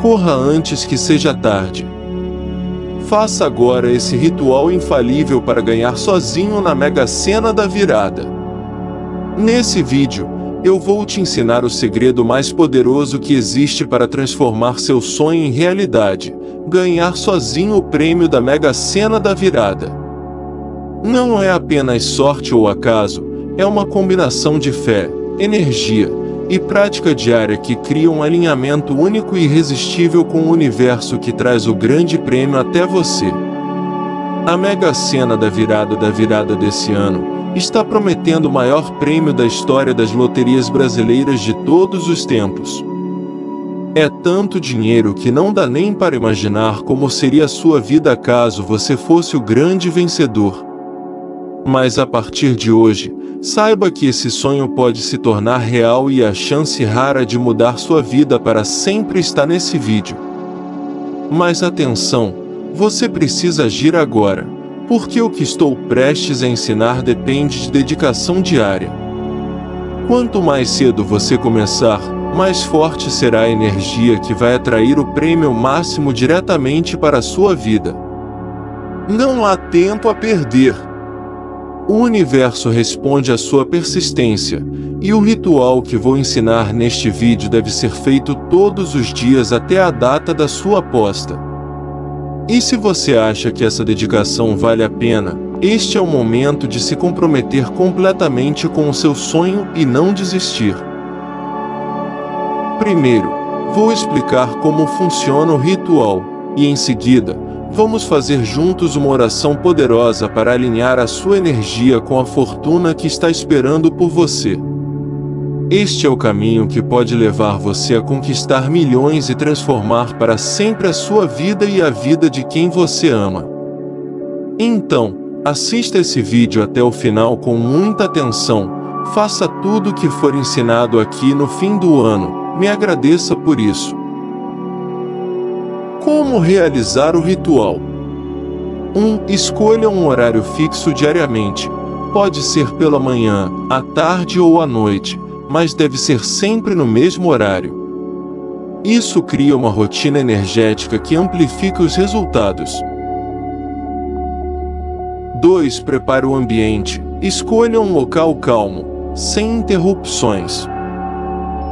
Corra antes que seja tarde. Faça agora esse ritual infalível para ganhar sozinho na Mega Sena da Virada. Nesse vídeo, eu vou te ensinar o segredo mais poderoso que existe para transformar seu sonho em realidade: ganhar sozinho o prêmio da Mega Sena da Virada. Não é apenas sorte ou acaso, é uma combinação de fé, energia e prática diária que cria um alinhamento único e irresistível com o universo que traz o grande prêmio até você. A Mega Sena da virada da virada desse ano está prometendo o maior prêmio da história das loterias brasileiras de todos os tempos. É tanto dinheiro que não dá nem para imaginar como seria a sua vida caso você fosse o grande vencedor. Mas a partir de hoje, saiba que esse sonho pode se tornar real e a chance rara de mudar sua vida para sempre está nesse vídeo. Mas atenção, você precisa agir agora, porque o que estou prestes a ensinar depende de dedicação diária. Quanto mais cedo você começar, mais forte será a energia que vai atrair o prêmio máximo diretamente para a sua vida. Não há tempo a perder. O universo responde à sua persistência, e o ritual que vou ensinar neste vídeo deve ser feito todos os dias até a data da sua aposta. E se você acha que essa dedicação vale a pena, este é o momento de se comprometer completamente com o seu sonho e não desistir. Primeiro, vou explicar como funciona o ritual, e em seguida, Vamos fazer juntos uma oração poderosa para alinhar a sua energia com a fortuna que está esperando por você. Este é o caminho que pode levar você a conquistar milhões e transformar para sempre a sua vida e a vida de quem você ama. Então, assista esse vídeo até o final com muita atenção, faça tudo o que for ensinado aqui no fim do ano, me agradeça por isso. Como realizar o ritual? 1. Um, escolha um horário fixo diariamente. Pode ser pela manhã, à tarde ou à noite, mas deve ser sempre no mesmo horário. Isso cria uma rotina energética que amplifica os resultados. 2. Prepare o ambiente. Escolha um local calmo, sem interrupções.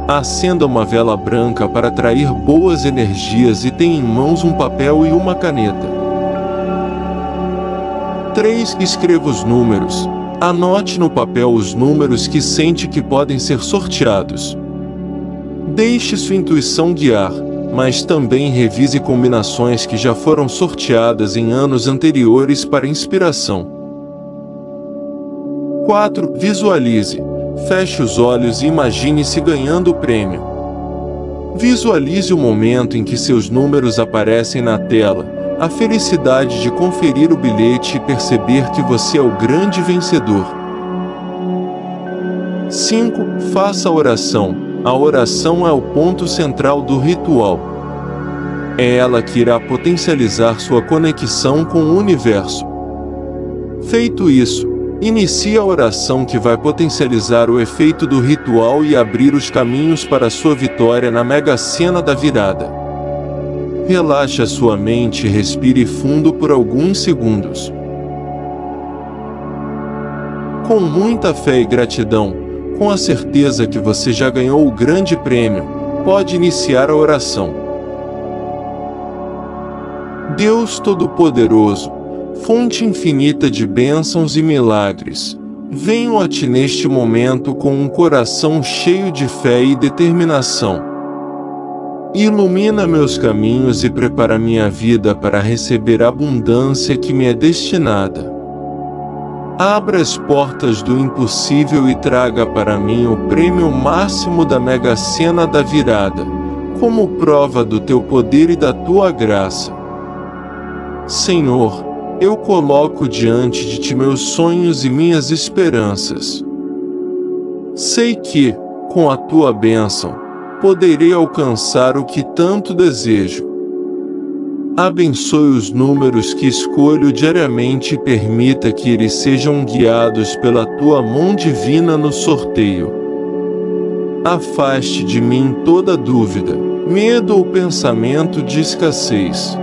Acenda uma vela branca para atrair boas energias e tenha em mãos um papel e uma caneta. 3. Escreva os números. Anote no papel os números que sente que podem ser sorteados. Deixe sua intuição guiar, mas também revise combinações que já foram sorteadas em anos anteriores para inspiração. 4. Visualize. Feche os olhos e imagine-se ganhando o prêmio. Visualize o momento em que seus números aparecem na tela, a felicidade de conferir o bilhete e perceber que você é o grande vencedor. 5. Faça a oração. A oração é o ponto central do ritual. É ela que irá potencializar sua conexão com o universo. Feito isso, Inicie a oração que vai potencializar o efeito do ritual e abrir os caminhos para sua vitória na mega cena da virada. Relaxe a sua mente e respire fundo por alguns segundos. Com muita fé e gratidão, com a certeza que você já ganhou o grande prêmio, pode iniciar a oração. Deus Todo-Poderoso, fonte infinita de bênçãos e milagres. Venho a ti neste momento com um coração cheio de fé e determinação. Ilumina meus caminhos e prepara minha vida para receber a abundância que me é destinada. Abra as portas do impossível e traga para mim o prêmio máximo da Mega Sena da Virada, como prova do teu poder e da tua graça. Senhor, eu coloco diante de ti meus sonhos e minhas esperanças. Sei que, com a tua bênção, poderei alcançar o que tanto desejo. Abençoe os números que escolho diariamente e permita que eles sejam guiados pela tua mão divina no sorteio. Afaste de mim toda dúvida, medo ou pensamento de escassez.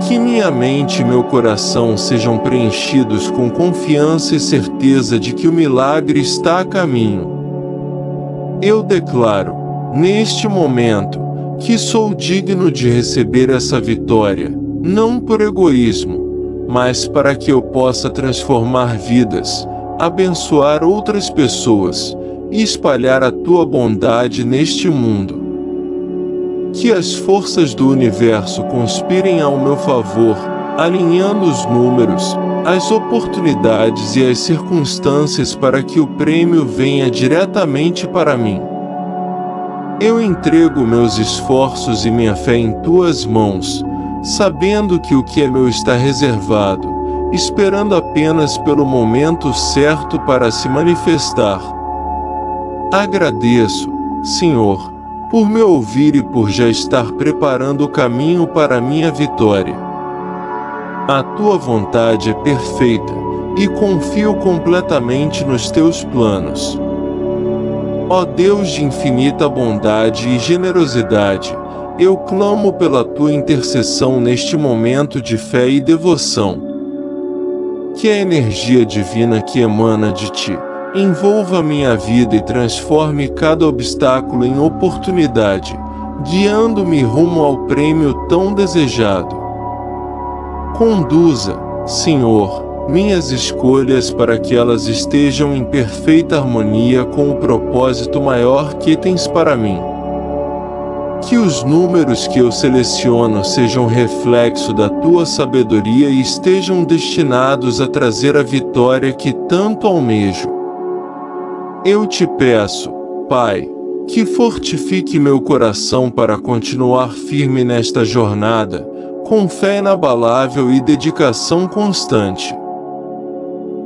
Que minha mente e meu coração sejam preenchidos com confiança e certeza de que o milagre está a caminho. Eu declaro, neste momento, que sou digno de receber essa vitória, não por egoísmo, mas para que eu possa transformar vidas, abençoar outras pessoas e espalhar a tua bondade neste mundo. Que as forças do universo conspirem ao meu favor, alinhando os números, as oportunidades e as circunstâncias para que o prêmio venha diretamente para mim. Eu entrego meus esforços e minha fé em tuas mãos, sabendo que o que é meu está reservado, esperando apenas pelo momento certo para se manifestar. Agradeço, Senhor por me ouvir e por já estar preparando o caminho para a minha vitória. A tua vontade é perfeita e confio completamente nos teus planos. Ó Deus de infinita bondade e generosidade, eu clamo pela tua intercessão neste momento de fé e devoção. Que a energia divina que emana de ti envolva minha vida e transforme cada obstáculo em oportunidade, guiando-me rumo ao prêmio tão desejado. Conduza, Senhor, minhas escolhas para que elas estejam em perfeita harmonia com o propósito maior que tens para mim. Que os números que eu seleciono sejam reflexo da tua sabedoria e estejam destinados a trazer a vitória que tanto almejo. Eu te peço, Pai, que fortifique meu coração para continuar firme nesta jornada, com fé inabalável e dedicação constante.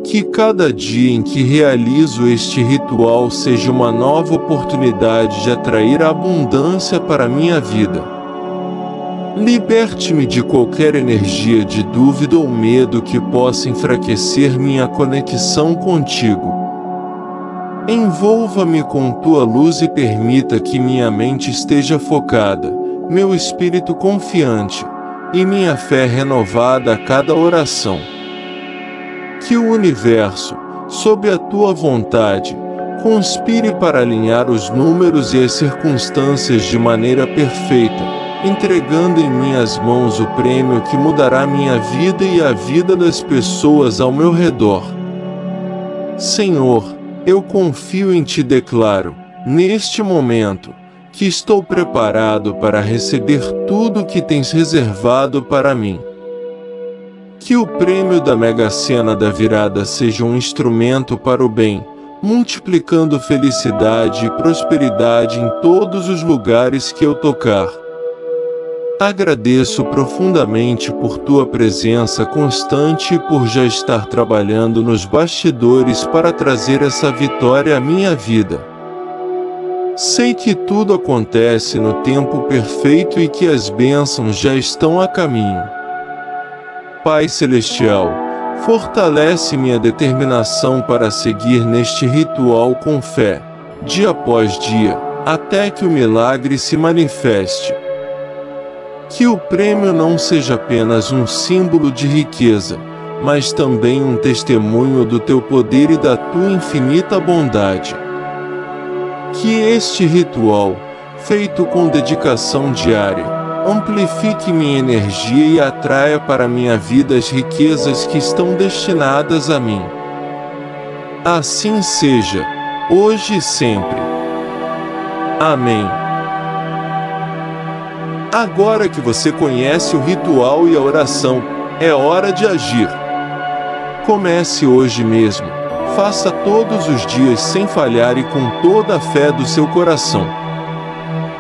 Que cada dia em que realizo este ritual seja uma nova oportunidade de atrair abundância para minha vida. Liberte-me de qualquer energia de dúvida ou medo que possa enfraquecer minha conexão contigo. Envolva-me com tua luz e permita que minha mente esteja focada, meu espírito confiante e minha fé renovada a cada oração. Que o universo, sob a tua vontade, conspire para alinhar os números e as circunstâncias de maneira perfeita, entregando em minhas mãos o prêmio que mudará minha vida e a vida das pessoas ao meu redor. Senhor, eu confio em ti, declaro, neste momento, que estou preparado para receber tudo o que tens reservado para mim. Que o prêmio da Mega Sena da virada seja um instrumento para o bem, multiplicando felicidade e prosperidade em todos os lugares que eu tocar. Agradeço profundamente por tua presença constante e por já estar trabalhando nos bastidores para trazer essa vitória à minha vida. Sei que tudo acontece no tempo perfeito e que as bênçãos já estão a caminho. Pai Celestial, fortalece minha determinação para seguir neste ritual com fé, dia após dia, até que o milagre se manifeste. Que o prêmio não seja apenas um símbolo de riqueza, mas também um testemunho do teu poder e da tua infinita bondade. Que este ritual, feito com dedicação diária, amplifique minha energia e atraia para minha vida as riquezas que estão destinadas a mim. Assim seja, hoje e sempre. Amém. Agora que você conhece o ritual e a oração, é hora de agir. Comece hoje mesmo. Faça todos os dias sem falhar e com toda a fé do seu coração.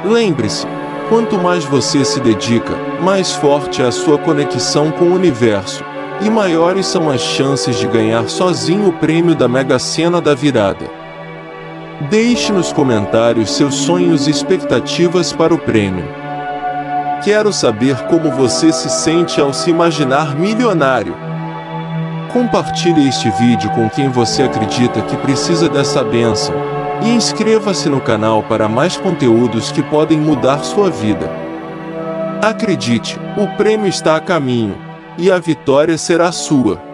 Lembre-se, quanto mais você se dedica, mais forte é a sua conexão com o universo, e maiores são as chances de ganhar sozinho o prêmio da Mega Sena da virada. Deixe nos comentários seus sonhos e expectativas para o prêmio. Quero saber como você se sente ao se imaginar milionário. Compartilhe este vídeo com quem você acredita que precisa dessa benção. E inscreva-se no canal para mais conteúdos que podem mudar sua vida. Acredite, o prêmio está a caminho, e a vitória será sua.